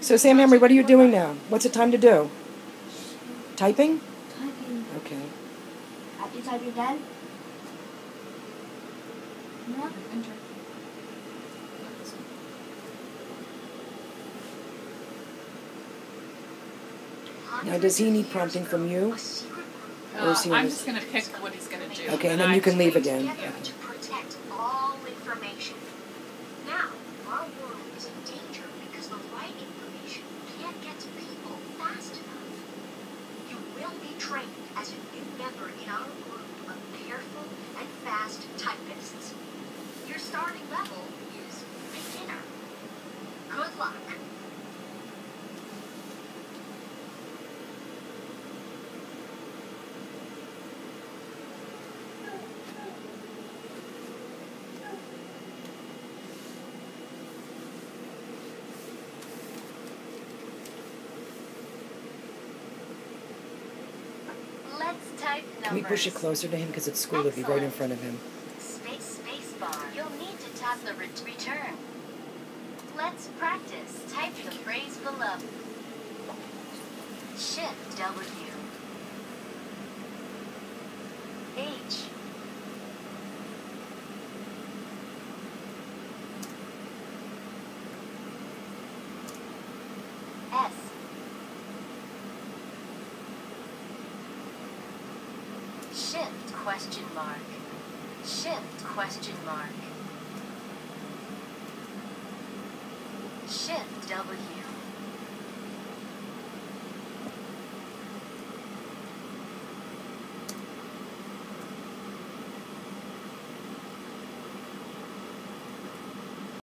So, Sam Emery, what are you doing now? What's it time to do? Typing? Typing. Okay. Have you typed again? No. Enter. Now, does he need prompting from you? Or Uh, is he I'm just gonna pick what he's gonna do. Okay, and then you can leave again. Yeah. to protect all information. Now, our world is in danger because the right information can't get to people fast enough. You will be trained as a new member in our group of careful and fast typists. Your starting level is beginner. Good luck. Can we push it closer to him because it's school? It'll be right in front of him. Space, space bar. You'll need to tap the ret- return. Let's practice. Type the phrase below. Shift W. Shift question mark. Shift question mark. Shift W.